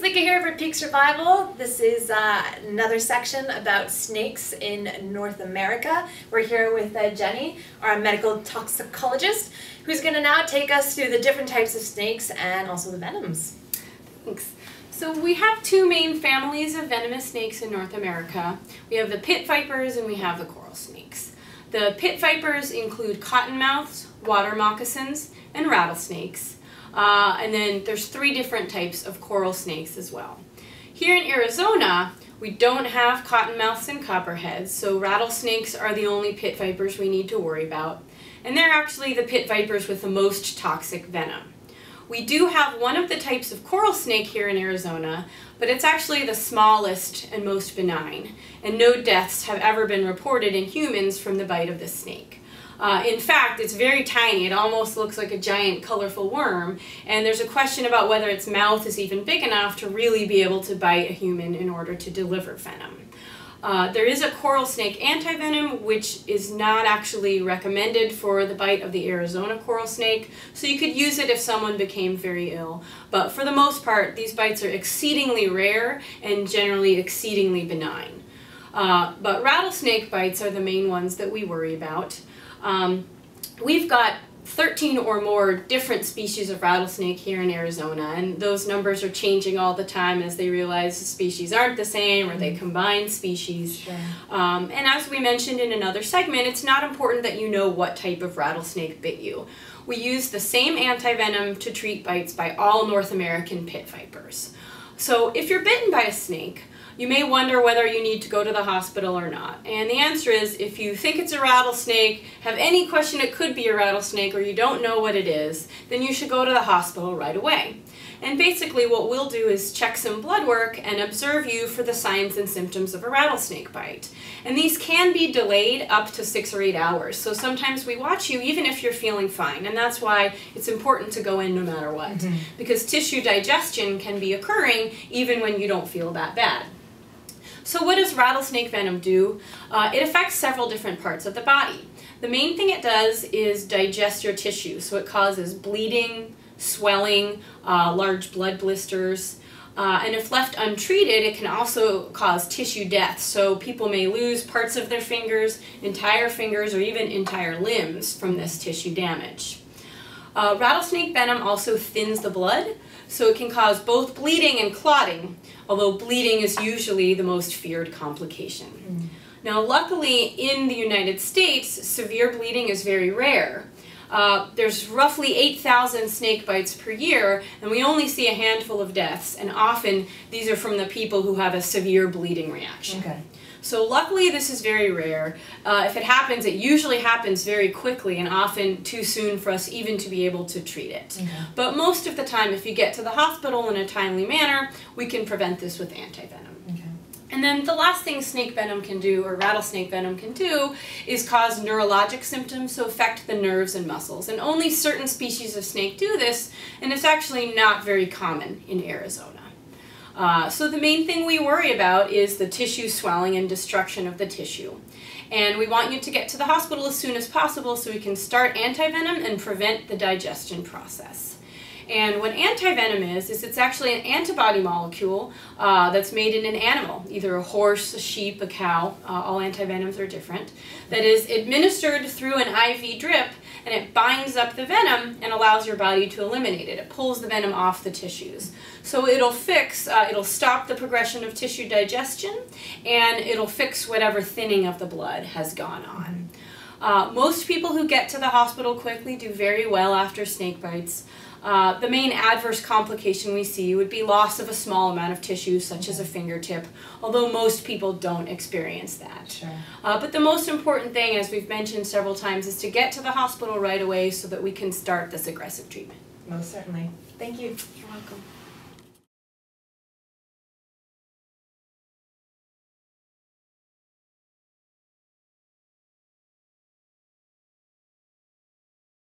Slika here for Peak Survival. This is uh, another section about snakes in North America. We're here with uh, Jenny, our medical toxicologist, who's going to now take us through the different types of snakes and also the venoms. Thanks. So we have two main families of venomous snakes in North America. We have the pit vipers and we have the coral snakes. The pit vipers include cottonmouths, water moccasins, and rattlesnakes. Uh, and then there's three different types of coral snakes as well. Here in Arizona, we don't have cottonmouths and copperheads, so rattlesnakes are the only pit vipers we need to worry about. And they're actually the pit vipers with the most toxic venom. We do have one of the types of coral snake here in Arizona, but it's actually the smallest and most benign, and no deaths have ever been reported in humans from the bite of this snake. Uh, in fact, it's very tiny. It almost looks like a giant colorful worm. And there's a question about whether its mouth is even big enough to really be able to bite a human in order to deliver venom. Uh, there is a coral snake antivenom, which is not actually recommended for the bite of the Arizona coral snake, so you could use it if someone became very ill. But for the most part, these bites are exceedingly rare and generally exceedingly benign. Uh, but rattlesnake bites are the main ones that we worry about. Um, we've got 13 or more different species of rattlesnake here in Arizona, and those numbers are changing all the time as they realize the species aren't the same or they mm-hmm. combine species. Sure. Um, and as we mentioned in another segment, it's not important that you know what type of rattlesnake bit you. We use the same antivenom to treat bites by all North American pit vipers. So if you're bitten by a snake, you may wonder whether you need to go to the hospital or not. And the answer is if you think it's a rattlesnake, have any question it could be a rattlesnake, or you don't know what it is, then you should go to the hospital right away. And basically what we'll do is check some blood work and observe you for the signs and symptoms of a rattlesnake bite. And these can be delayed up to six or eight hours. So sometimes we watch you even if you're feeling fine. And that's why it's important to go in no matter what. Mm -hmm. Because tissue digestion can be occurring even when you don't feel that bad. So what does rattlesnake venom do? Uh, it affects several different parts of the body. The main thing it does is digest your tissue, so it causes bleeding, swelling, uh, large blood blisters, uh, and if left untreated, it can also cause tissue death. So people may lose parts of their fingers, entire fingers, or even entire limbs from this tissue damage. Uh, rattlesnake venom also thins the blood, so it can cause both bleeding and clotting, although bleeding is usually the most feared complication. Mm. Now, luckily, in the United States, severe bleeding is very rare. Uh, there's roughly 8,000 snake bites per year, and we only see a handful of deaths, and often these are from the people who have a severe bleeding reaction. Okay. So luckily this is very rare. Uh, if it happens, it usually happens very quickly and often too soon for us even to be able to treat it. Okay. But most of the time, if you get to the hospital in a timely manner, we can prevent this with antivenom. Okay. And then the last thing snake venom can do, or rattlesnake venom can do, is cause neurologic symptoms, so affect the nerves and muscles. And only certain species of snake do this, and it's actually not very common in Arizona. Uh, so the main thing we worry about is the tissue swelling and destruction of the tissue. And we want you to get to the hospital as soon as possible so we can start antivenom and prevent the digestion process. And what antivenom is, is it's actually an antibody molecule uh, that's made in an animal, either a horse, a sheep, a cow, uh, all antivenoms are different, that is administered through an IV drip and it binds up the venom and allows your body to eliminate it. It pulls the venom off the tissues. So it'll fix, uh, it'll stop the progression of tissue digestion and it'll fix whatever thinning of the blood has gone on. Uh, most people who get to the hospital quickly do very well after snake bites. Uh, the main adverse complication we see would be loss of a small amount of tissue, such as a fingertip, although most people don't experience that. Sure. Uh, but the most important thing, as we've mentioned several times, is to get to the hospital right away so that we can start this aggressive treatment. Most certainly. Thank you. You're welcome.